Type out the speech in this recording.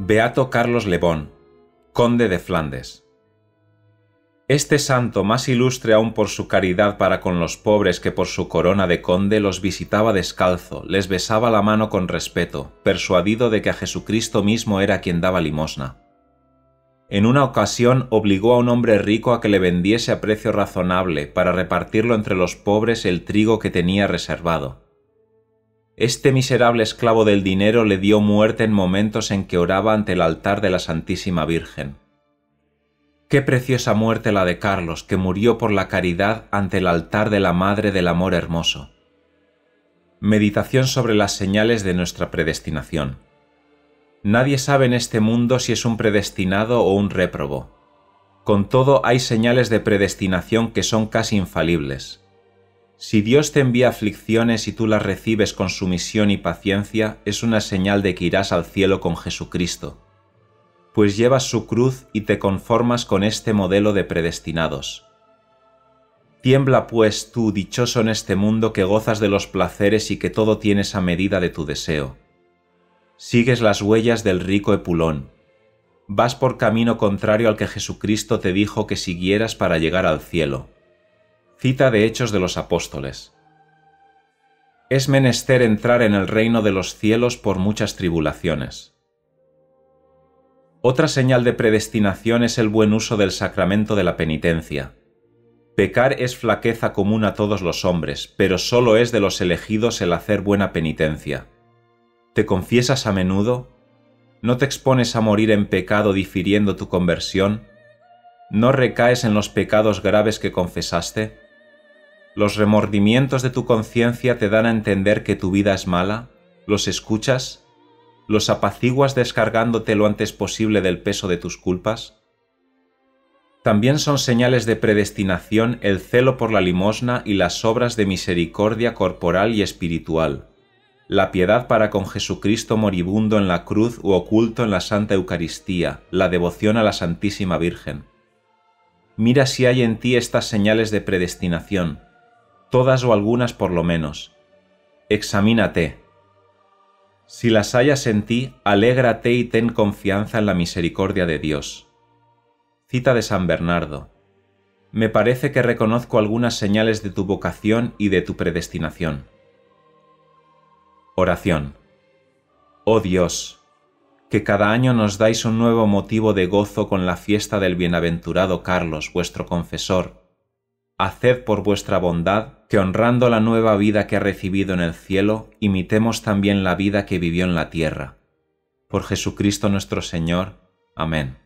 Beato Carlos Lebón, conde de Flandes. Este santo, más ilustre aún por su caridad para con los pobres que por su corona de conde, los visitaba descalzo, les besaba la mano con respeto, persuadido de que a Jesucristo mismo era quien daba limosna. En una ocasión obligó a un hombre rico a que le vendiese a precio razonable para repartirlo entre los pobres el trigo que tenía reservado. Este miserable esclavo del dinero le dio muerte en momentos en que oraba ante el altar de la Santísima Virgen. Qué preciosa muerte la de Carlos, que murió por la caridad ante el altar de la Madre del Amor Hermoso. Meditación sobre las señales de nuestra predestinación. Nadie sabe en este mundo si es un predestinado o un réprobo. Con todo hay señales de predestinación que son casi infalibles. Si Dios te envía aflicciones y tú las recibes con sumisión y paciencia, es una señal de que irás al cielo con Jesucristo, pues llevas su cruz y te conformas con este modelo de predestinados. Tiembla pues tú, dichoso en este mundo que gozas de los placeres y que todo tienes a medida de tu deseo. Sigues las huellas del rico Epulón. Vas por camino contrario al que Jesucristo te dijo que siguieras para llegar al cielo Cita de Hechos de los Apóstoles. Es menester entrar en el reino de los cielos por muchas tribulaciones. Otra señal de predestinación es el buen uso del sacramento de la penitencia. Pecar es flaqueza común a todos los hombres, pero solo es de los elegidos el hacer buena penitencia. ¿Te confiesas a menudo? ¿No te expones a morir en pecado difiriendo tu conversión? ¿No recaes en los pecados graves que confesaste? ¿Los remordimientos de tu conciencia te dan a entender que tu vida es mala? ¿Los escuchas? ¿Los apaciguas descargándote lo antes posible del peso de tus culpas? También son señales de predestinación el celo por la limosna y las obras de misericordia corporal y espiritual, la piedad para con Jesucristo moribundo en la cruz u oculto en la Santa Eucaristía, la devoción a la Santísima Virgen. Mira si hay en ti estas señales de predestinación, todas o algunas por lo menos. Examínate. Si las hayas en ti, alégrate y ten confianza en la misericordia de Dios. Cita de San Bernardo. Me parece que reconozco algunas señales de tu vocación y de tu predestinación. Oración. Oh Dios, que cada año nos dais un nuevo motivo de gozo con la fiesta del bienaventurado Carlos, vuestro confesor, haced por vuestra bondad que honrando la nueva vida que ha recibido en el cielo, imitemos también la vida que vivió en la tierra. Por Jesucristo nuestro Señor. Amén.